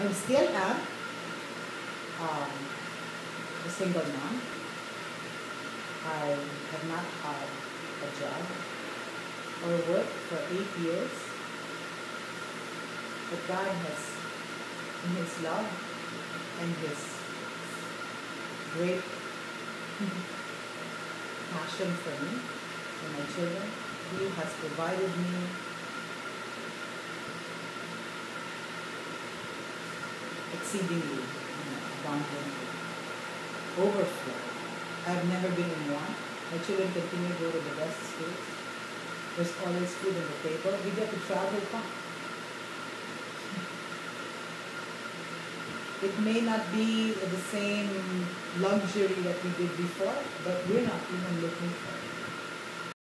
I still am um, a single mom. I have not had a job or work for eight years. But God has, in His love and His great passion for me and my children, He has provided me exceedingly, abundantly, overflow. I've never been in one. My children continue to go to the best schools. There's always food on the table. We get to travel far. It may not be the same luxury that we did before, but we're not even looking for it.